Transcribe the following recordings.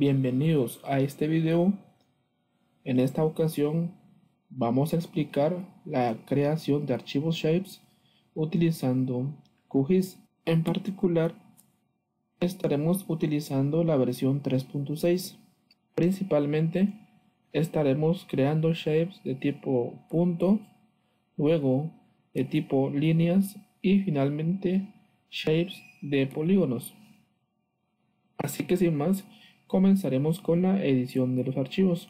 Bienvenidos a este video. En esta ocasión vamos a explicar la creación de archivos shapes utilizando QGIS. En particular estaremos utilizando la versión 3.6. Principalmente estaremos creando shapes de tipo punto, luego de tipo líneas y finalmente shapes de polígonos. Así que sin más, comenzaremos con la edición de los archivos.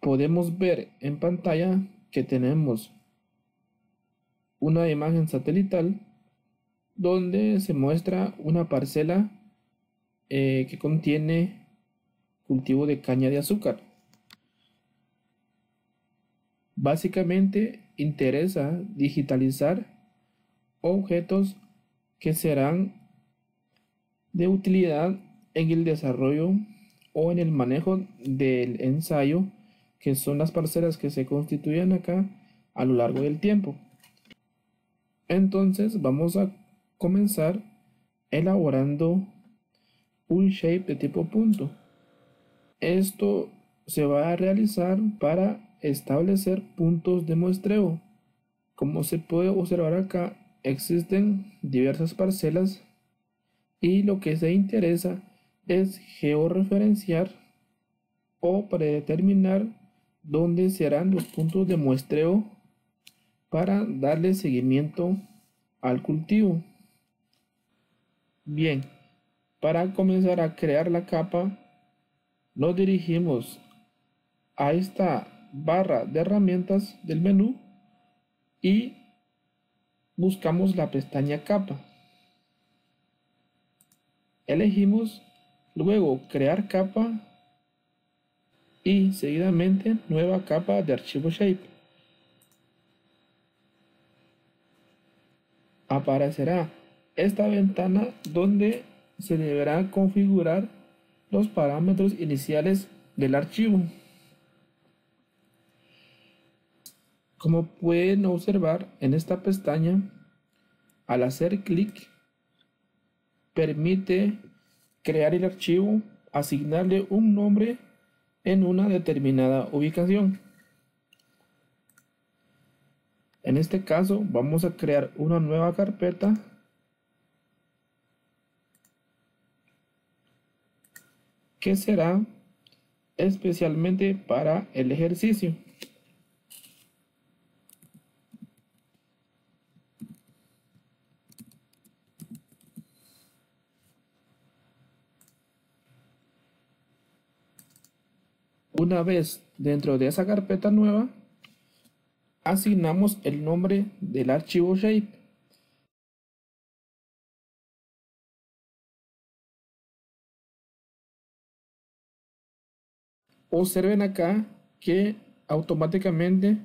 Podemos ver en pantalla que tenemos una imagen satelital donde se muestra una parcela eh, que contiene cultivo de caña de azúcar. Básicamente interesa digitalizar objetos que serán de utilidad en el desarrollo o en el manejo del ensayo, que son las parcelas que se constituyen acá a lo largo del tiempo. Entonces vamos a comenzar elaborando un shape de tipo punto. Esto se va a realizar para establecer puntos de muestreo. Como se puede observar acá, existen diversas parcelas y lo que se interesa es georreferenciar o predeterminar dónde serán los puntos de muestreo para darle seguimiento al cultivo. Bien, para comenzar a crear la capa, nos dirigimos a esta barra de herramientas del menú y buscamos la pestaña capa. Elegimos luego crear capa y seguidamente nueva capa de archivo shape. Aparecerá esta ventana donde se deberá configurar los parámetros iniciales del archivo. Como pueden observar en esta pestaña, al hacer clic, permite crear el archivo, asignarle un nombre en una determinada ubicación. En este caso vamos a crear una nueva carpeta que será especialmente para el ejercicio. Una vez dentro de esa carpeta nueva, asignamos el nombre del archivo shape. Observen acá que automáticamente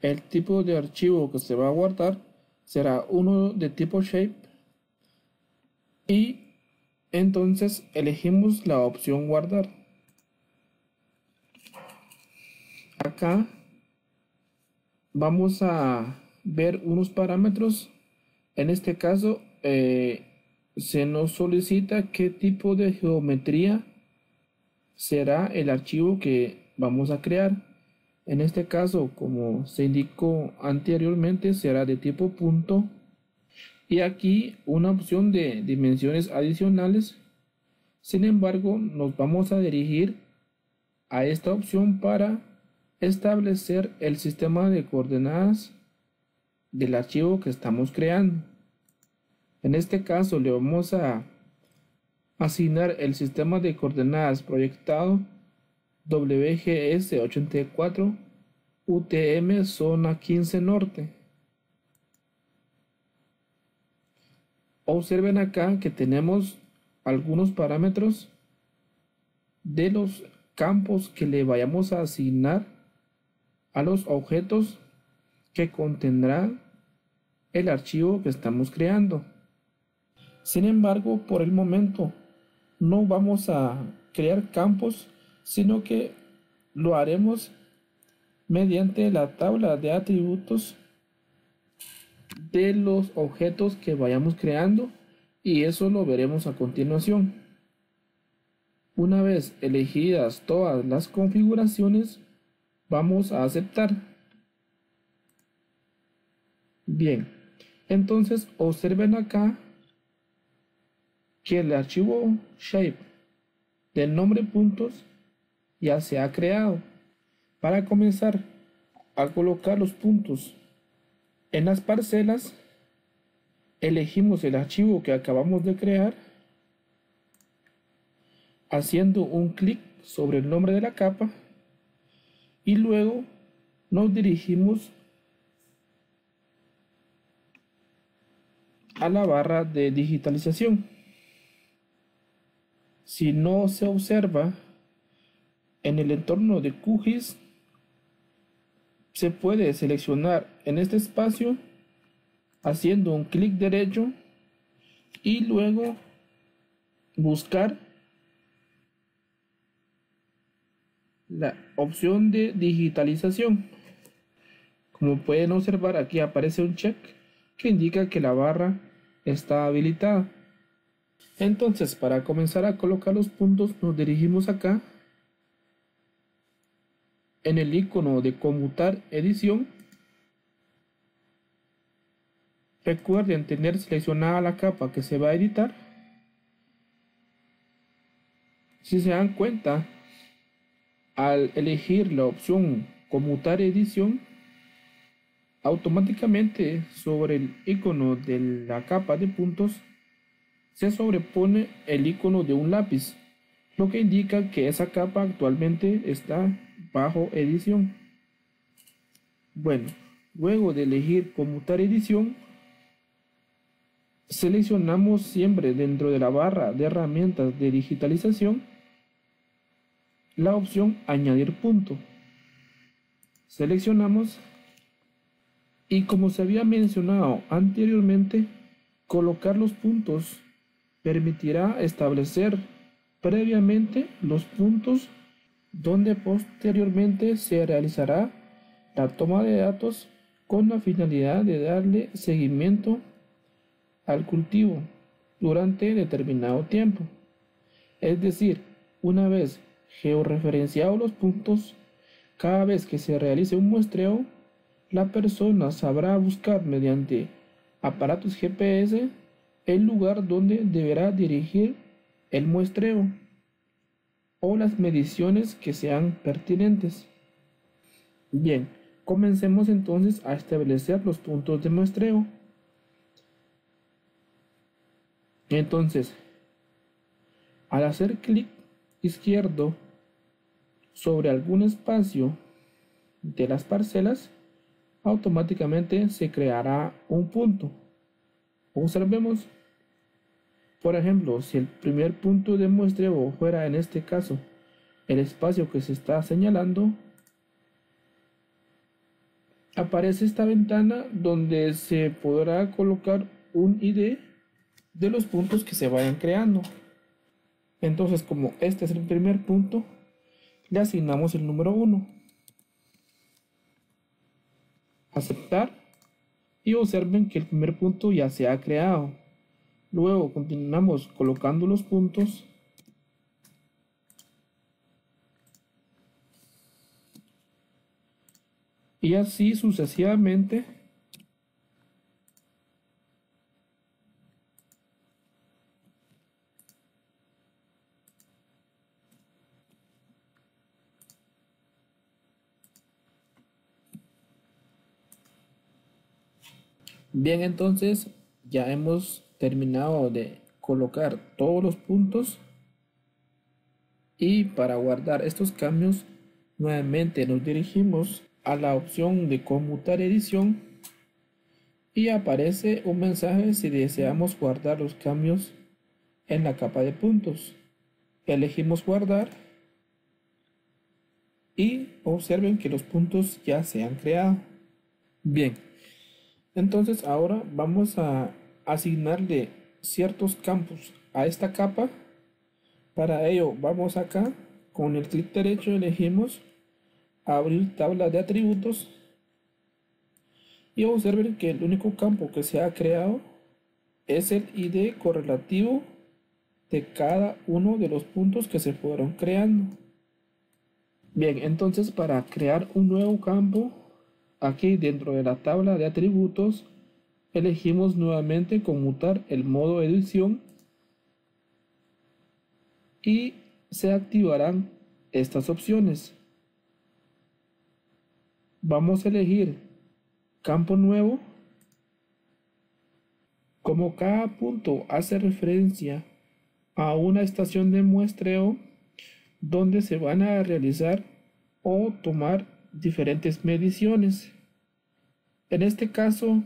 el tipo de archivo que se va a guardar será uno de tipo shape y entonces elegimos la opción guardar. Acá. Vamos a ver unos parámetros. En este caso eh, se nos solicita qué tipo de geometría será el archivo que vamos a crear. En este caso como se indicó anteriormente será de tipo punto. Y aquí una opción de dimensiones adicionales. Sin embargo nos vamos a dirigir a esta opción para establecer el sistema de coordenadas del archivo que estamos creando. En este caso le vamos a asignar el sistema de coordenadas proyectado WGS84 UTM zona 15 norte. Observen acá que tenemos algunos parámetros de los campos que le vayamos a asignar a los objetos que contendrá el archivo que estamos creando. Sin embargo, por el momento no vamos a crear campos, sino que lo haremos mediante la tabla de atributos de los objetos que vayamos creando y eso lo veremos a continuación. Una vez elegidas todas las configuraciones, vamos a aceptar. Bien, entonces observen acá que el archivo shape del nombre puntos ya se ha creado. Para comenzar a colocar los puntos en las parcelas, elegimos el archivo que acabamos de crear haciendo un clic sobre el nombre de la capa y luego nos dirigimos a la barra de digitalización. Si no se observa en el entorno de QGIS, se puede seleccionar en este espacio haciendo un clic derecho y luego buscar la opción de digitalización. Como pueden observar aquí aparece un check que indica que la barra está habilitada. Entonces para comenzar a colocar los puntos nos dirigimos acá en el icono de conmutar edición. Recuerden tener seleccionada la capa que se va a editar. Si se dan cuenta, al elegir la opción conmutar edición, automáticamente sobre el icono de la capa de puntos se sobrepone el icono de un lápiz, lo que indica que esa capa actualmente está bajo edición. Bueno, luego de elegir conmutar edición, seleccionamos siempre dentro de la barra de herramientas de digitalización la opción añadir punto. Seleccionamos y como se había mencionado anteriormente, colocar los puntos permitirá establecer previamente los puntos donde posteriormente se realizará la toma de datos con la finalidad de darle seguimiento al cultivo durante determinado tiempo. Es decir, una vez georreferenciados los puntos, cada vez que se realice un muestreo, la persona sabrá buscar mediante aparatos GPS el lugar donde deberá dirigir el muestreo o las mediciones que sean pertinentes. Bien, comencemos entonces a establecer los puntos de muestreo. Entonces, al hacer clic izquierdo sobre algún espacio de las parcelas, automáticamente se creará un punto. Observemos, por ejemplo, si el primer punto de muestreo fuera en este caso el espacio que se está señalando, aparece esta ventana donde se podrá colocar un ID de los puntos que se vayan creando. Entonces, como este es el primer punto, le asignamos el número 1. Aceptar y observen que el primer punto ya se ha creado. Luego continuamos colocando los puntos y así sucesivamente Bien, entonces ya hemos terminado de colocar todos los puntos. Y para guardar estos cambios nuevamente nos dirigimos a la opción de conmutar edición. Y aparece un mensaje si deseamos guardar los cambios en la capa de puntos. Elegimos guardar. Y observen que los puntos ya se han creado. Bien entonces ahora vamos a asignarle ciertos campos a esta capa. Para ello vamos acá, con el clic derecho elegimos abrir tabla de atributos y observen que el único campo que se ha creado es el ID correlativo de cada uno de los puntos que se fueron creando. Bien, entonces para crear un nuevo campo, aquí dentro de la tabla de atributos, elegimos nuevamente conmutar el modo edición y se activarán estas opciones. Vamos a elegir campo nuevo. Como cada punto hace referencia a una estación de muestreo donde se van a realizar o tomar diferentes mediciones. En este caso,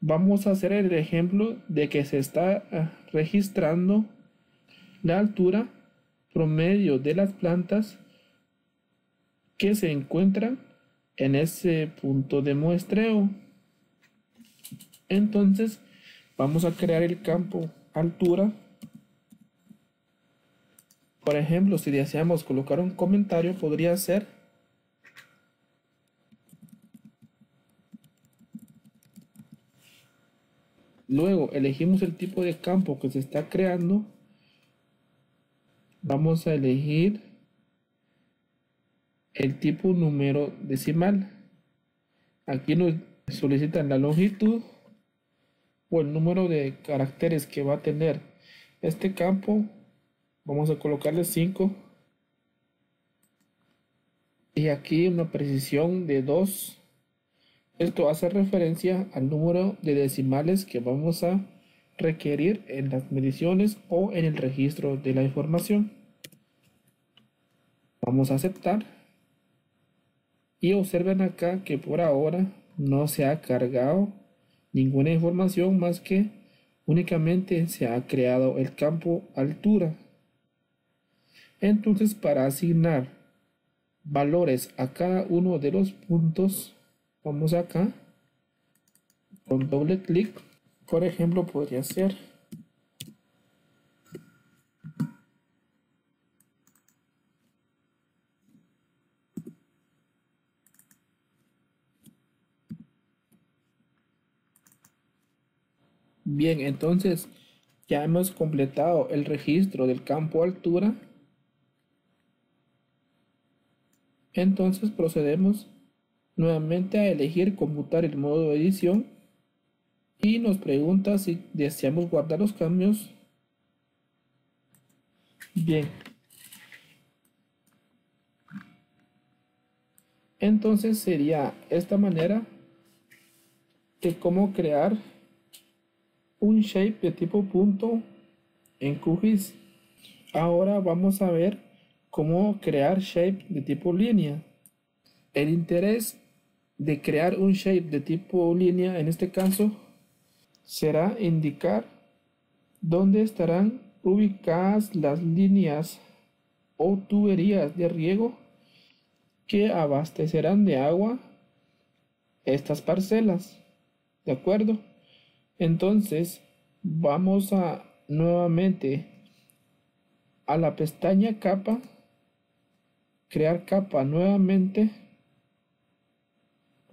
vamos a hacer el ejemplo de que se está ah, registrando la altura promedio de las plantas que se encuentran en ese punto de muestreo. Entonces, vamos a crear el campo altura. Por ejemplo, si deseamos colocar un comentario, podría ser Luego elegimos el tipo de campo que se está creando. Vamos a elegir el tipo número decimal. Aquí nos solicitan la longitud o el número de caracteres que va a tener este campo. Vamos a colocarle 5. Y aquí una precisión de 2. Esto hace referencia al número de decimales que vamos a requerir en las mediciones o en el registro de la información. Vamos a aceptar. Y observen acá que por ahora no se ha cargado ninguna información más que únicamente se ha creado el campo altura. Entonces para asignar valores a cada uno de los puntos, vamos acá, con doble clic, por ejemplo podría ser Bien, entonces ya hemos completado el registro del campo altura. Entonces procedemos nuevamente a elegir computar el modo edición y nos pregunta si deseamos guardar los cambios. Bien. Entonces sería esta manera de cómo crear un shape de tipo punto en QGIS. Ahora vamos a ver cómo crear shape de tipo línea. El interés de crear un shape de tipo línea en este caso será indicar dónde estarán ubicadas las líneas o tuberías de riego que abastecerán de agua estas parcelas. ¿De acuerdo? Entonces, vamos a nuevamente a la pestaña capa, crear capa nuevamente,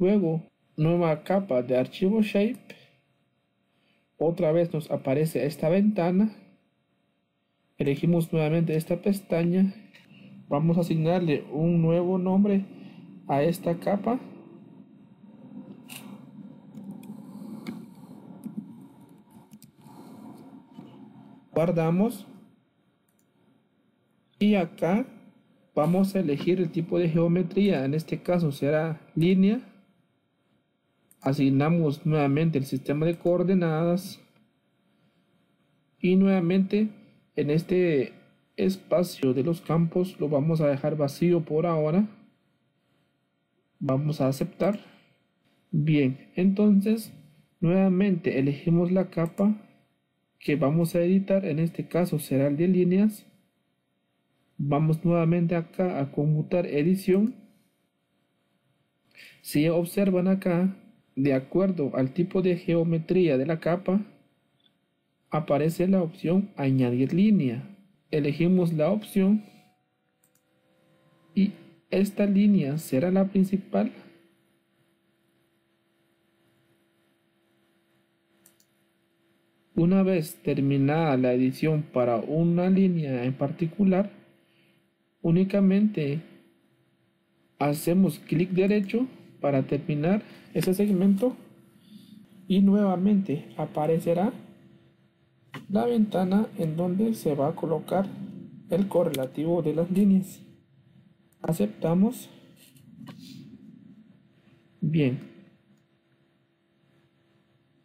luego nueva capa de archivo shape, otra vez nos aparece esta ventana, elegimos nuevamente esta pestaña, vamos a asignarle un nuevo nombre a esta capa. Guardamos. Y acá vamos a elegir el tipo de geometría. En este caso será línea asignamos nuevamente el sistema de coordenadas y nuevamente en este espacio de los campos lo vamos a dejar vacío por ahora. Vamos a aceptar. Bien entonces nuevamente elegimos la capa que vamos a editar. En este caso será el de líneas. Vamos nuevamente acá a conmutar edición. Si observan acá de acuerdo al tipo de geometría de la capa aparece la opción añadir línea. Elegimos la opción y esta línea será la principal. Una vez terminada la edición para una línea en particular, únicamente hacemos clic derecho para terminar ese segmento y nuevamente aparecerá la ventana en donde se va a colocar el correlativo de las líneas. Aceptamos. Bien.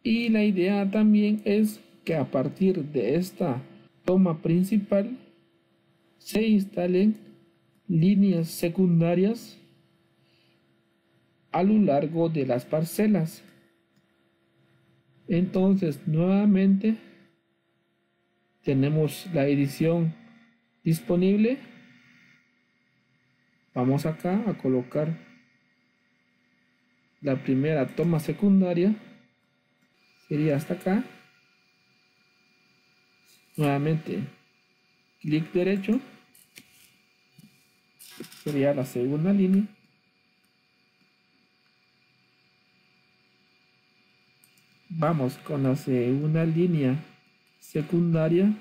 Y la idea también es que a partir de esta toma principal se instalen líneas secundarias a lo largo de las parcelas. Entonces nuevamente tenemos la edición disponible. Vamos acá a colocar la primera toma secundaria sería hasta acá nuevamente clic derecho sería la segunda línea vamos con la segunda línea secundaria.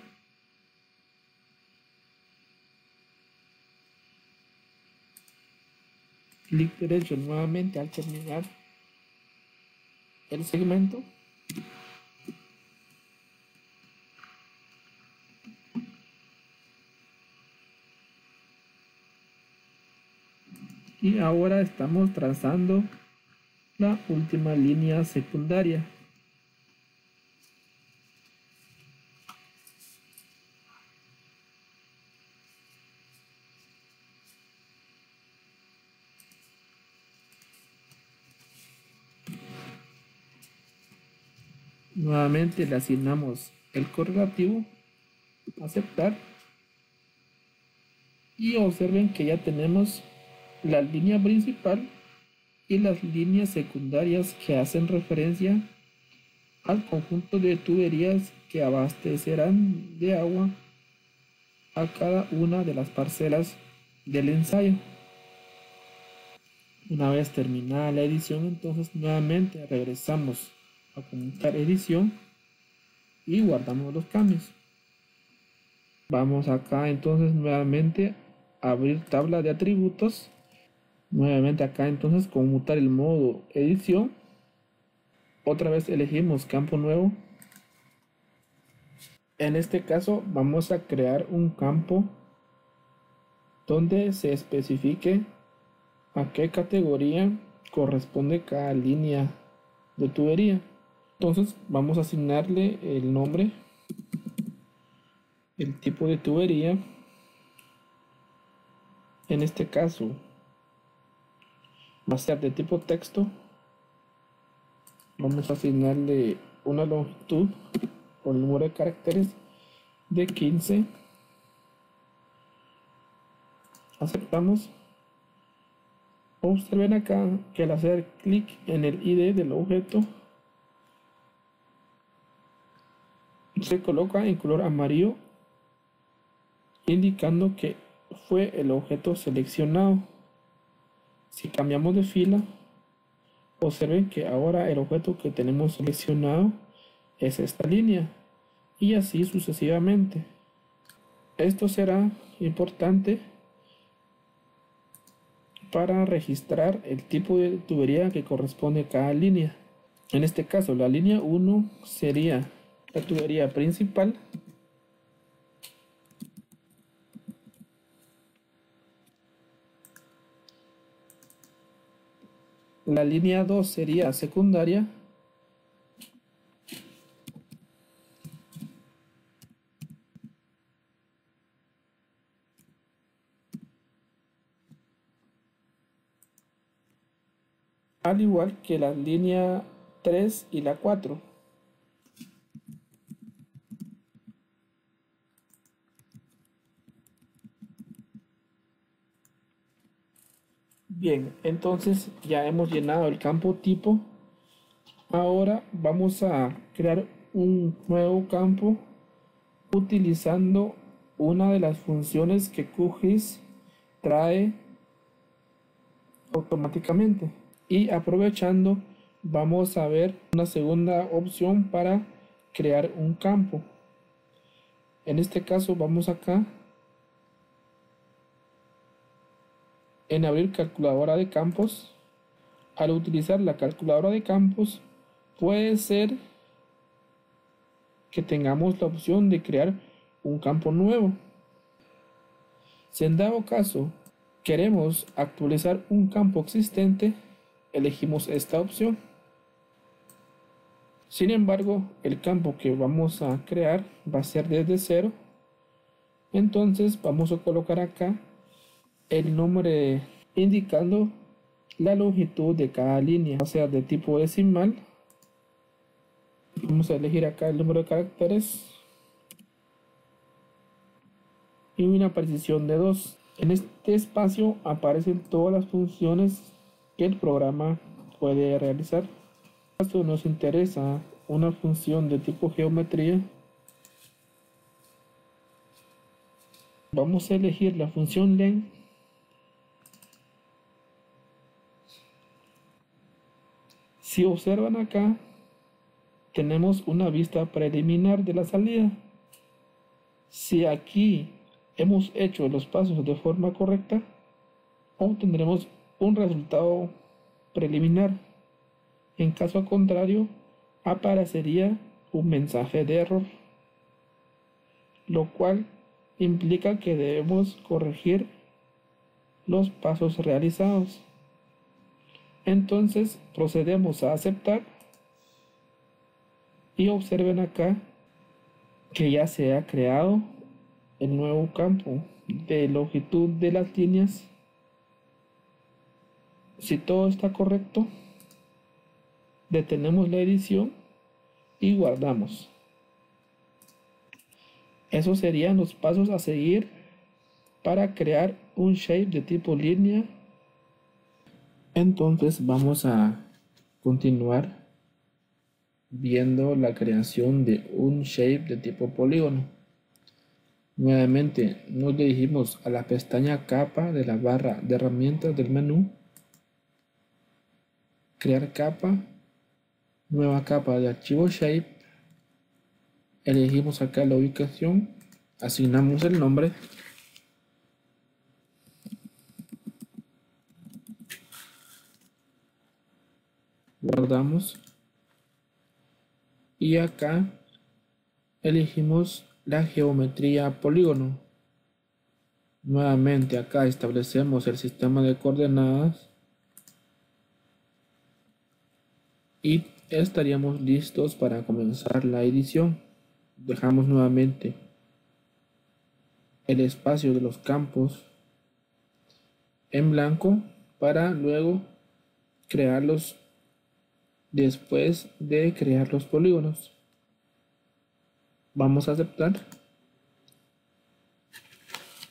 Clic derecho nuevamente al terminar el segmento. Y ahora estamos trazando la última línea secundaria nuevamente le asignamos el correlativo aceptar y observen que ya tenemos la línea principal y las líneas secundarias que hacen referencia al conjunto de tuberías que abastecerán de agua a cada una de las parcelas del ensayo. Una vez terminada la edición, entonces nuevamente regresamos a comentar edición y guardamos los cambios. Vamos acá entonces nuevamente a abrir tabla de atributos Nuevamente acá entonces conmutar el modo edición. Otra vez elegimos campo nuevo. En este caso vamos a crear un campo donde se especifique a qué categoría corresponde cada línea de tubería. Entonces vamos a asignarle el nombre, el tipo de tubería. En este caso va a ser de tipo texto. Vamos a asignarle una longitud o el número de caracteres de 15 aceptamos. Observen acá que al hacer clic en el id del objeto se coloca en color amarillo indicando que fue el objeto seleccionado si cambiamos de fila, observen que ahora el objeto que tenemos seleccionado es esta línea y así sucesivamente. Esto será importante para registrar el tipo de tubería que corresponde a cada línea. En este caso, la línea 1 sería la tubería principal La línea 2 sería secundaria. Al igual que la línea 3 y la 4. Bien, entonces ya hemos llenado el campo tipo. Ahora vamos a crear un nuevo campo utilizando una de las funciones que QGIS trae automáticamente. Y aprovechando, vamos a ver una segunda opción para crear un campo. En este caso vamos acá en abrir calculadora de campos. Al utilizar la calculadora de campos puede ser que tengamos la opción de crear un campo nuevo. Si en dado caso queremos actualizar un campo existente, elegimos esta opción. Sin embargo, el campo que vamos a crear va a ser desde cero. Entonces vamos a colocar acá el nombre indicando la longitud de cada línea, o sea, de tipo decimal. Vamos a elegir acá el número de caracteres y una precisión de 2. En este espacio aparecen todas las funciones que el programa puede realizar. Esto nos interesa una función de tipo geometría. Vamos a elegir la función len. Si observan acá, tenemos una vista preliminar de la salida. Si aquí hemos hecho los pasos de forma correcta, obtendremos un resultado preliminar. En caso contrario, aparecería un mensaje de error, lo cual implica que debemos corregir los pasos realizados. Entonces procedemos a aceptar y observen acá que ya se ha creado el nuevo campo de longitud de las líneas. Si todo está correcto, detenemos la edición y guardamos. Esos serían los pasos a seguir para crear un shape de tipo línea. Entonces vamos a continuar viendo la creación de un shape de tipo polígono. Nuevamente nos dirigimos a la pestaña capa de la barra de herramientas del menú, crear capa, nueva capa de archivo shape, elegimos acá la ubicación, asignamos el nombre, guardamos y acá elegimos la geometría polígono. Nuevamente acá establecemos el sistema de coordenadas y estaríamos listos para comenzar la edición. Dejamos nuevamente el espacio de los campos en blanco para luego crearlos después de crear los polígonos. Vamos a aceptar.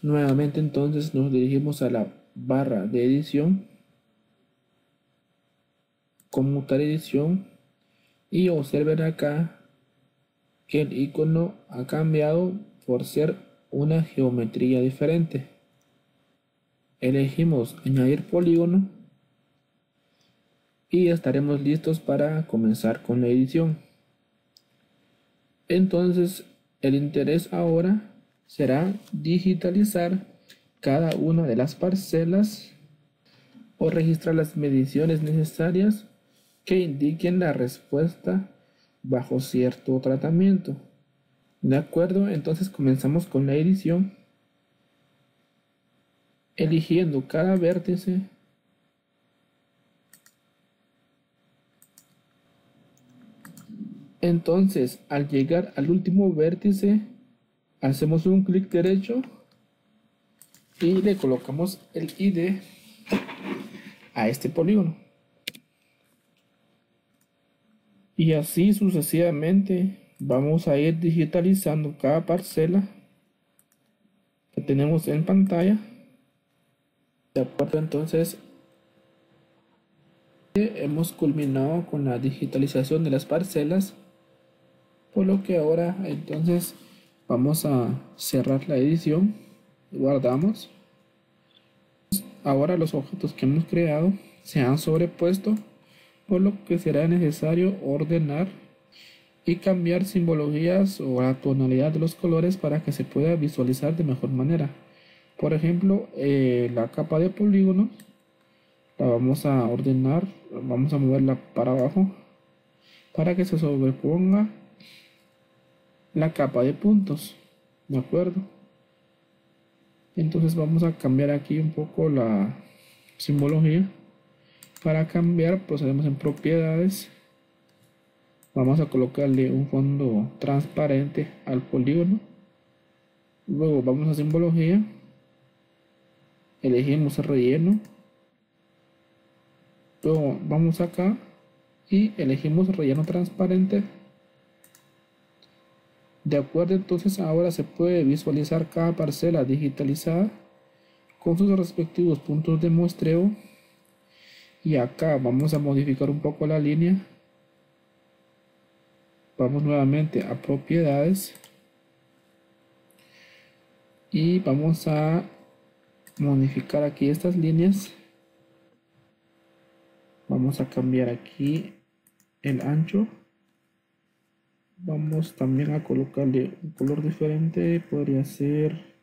Nuevamente entonces nos dirigimos a la barra de edición. Conmutar edición. Y observen acá que el icono ha cambiado por ser una geometría diferente. Elegimos añadir polígono y estaremos listos para comenzar con la edición. Entonces, el interés ahora será digitalizar cada una de las parcelas o registrar las mediciones necesarias que indiquen la respuesta bajo cierto tratamiento. De acuerdo, entonces comenzamos con la edición, eligiendo cada vértice Entonces, al llegar al último vértice, hacemos un clic derecho y le colocamos el ID a este polígono. Y así sucesivamente vamos a ir digitalizando cada parcela que tenemos en pantalla. De acuerdo, entonces hemos culminado con la digitalización de las parcelas por lo que ahora entonces vamos a cerrar la edición guardamos ahora los objetos que hemos creado se han sobrepuesto por lo que será necesario ordenar y cambiar simbologías o la tonalidad de los colores para que se pueda visualizar de mejor manera. Por ejemplo, eh, la capa de polígonos la vamos a ordenar, vamos a moverla para abajo para que se sobreponga la capa de puntos. ¿De acuerdo? Entonces vamos a cambiar aquí un poco la simbología. Para cambiar procedemos en propiedades vamos a colocarle un fondo transparente al polígono luego vamos a simbología elegimos el relleno luego vamos acá y elegimos relleno transparente de acuerdo entonces ahora se puede visualizar cada parcela digitalizada con sus respectivos puntos de muestreo. Y acá vamos a modificar un poco la línea. Vamos nuevamente a propiedades. Y vamos a modificar aquí estas líneas. Vamos a cambiar aquí el ancho vamos también a colocarle un color diferente. Podría ser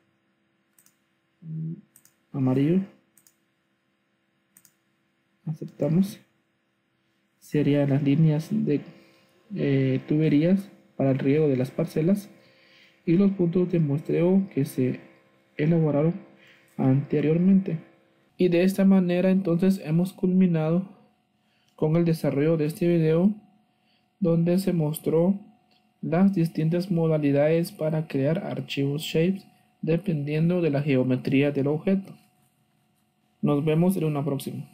amarillo. Aceptamos. Serían las líneas de eh, tuberías para el riego de las parcelas. Y los puntos de muestreo que se elaboraron anteriormente. Y de esta manera entonces hemos culminado con el desarrollo de este video donde se mostró las distintas modalidades para crear archivos shapes dependiendo de la geometría del objeto. Nos vemos en una próxima.